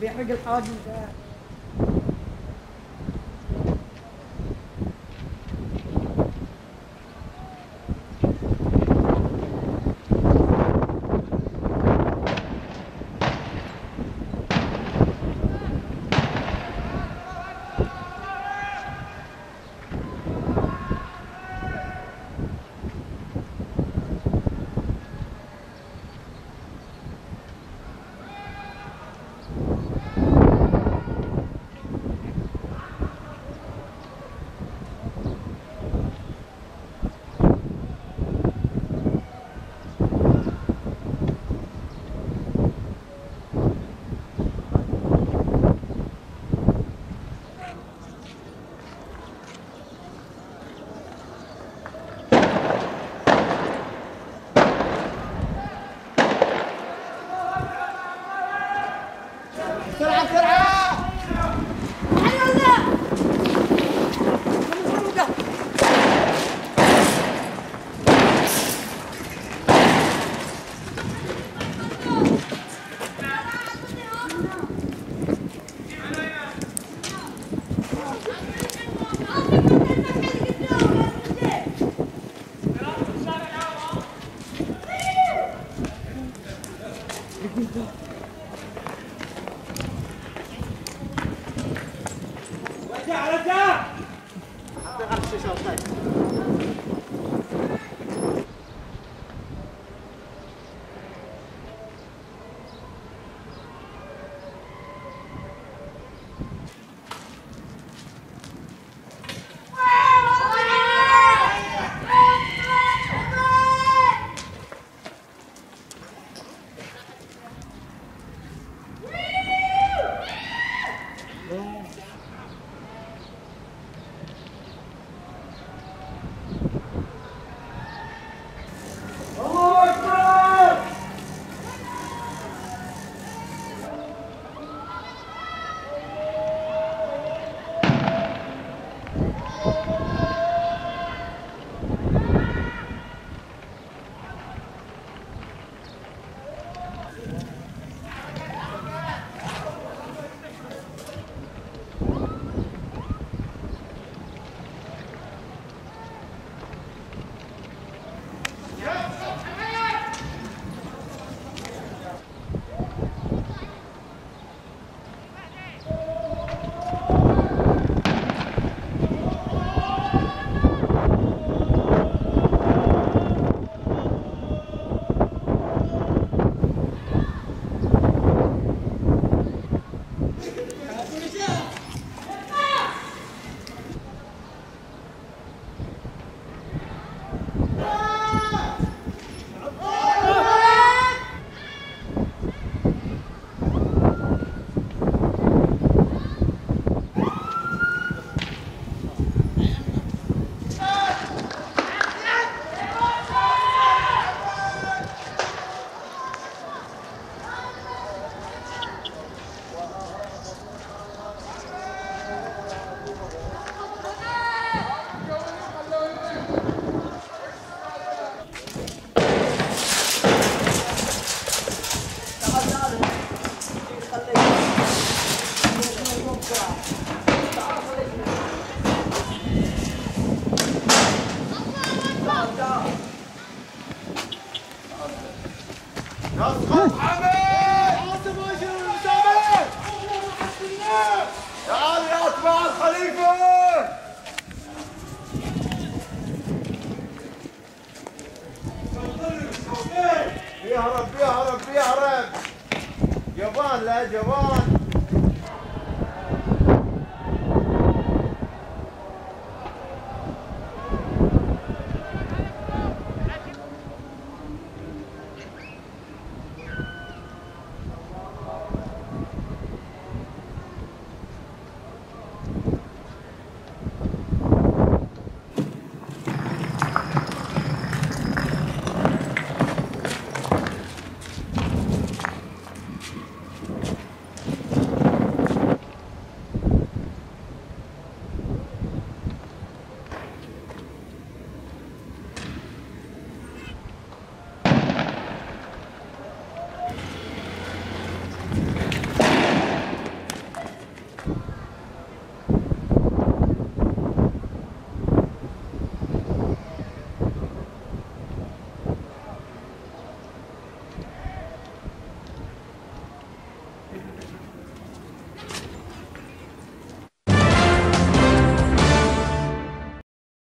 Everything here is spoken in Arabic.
بيحرق الحواجز 来家，来家，يهرب يهرب يهرب جبان لا جبان.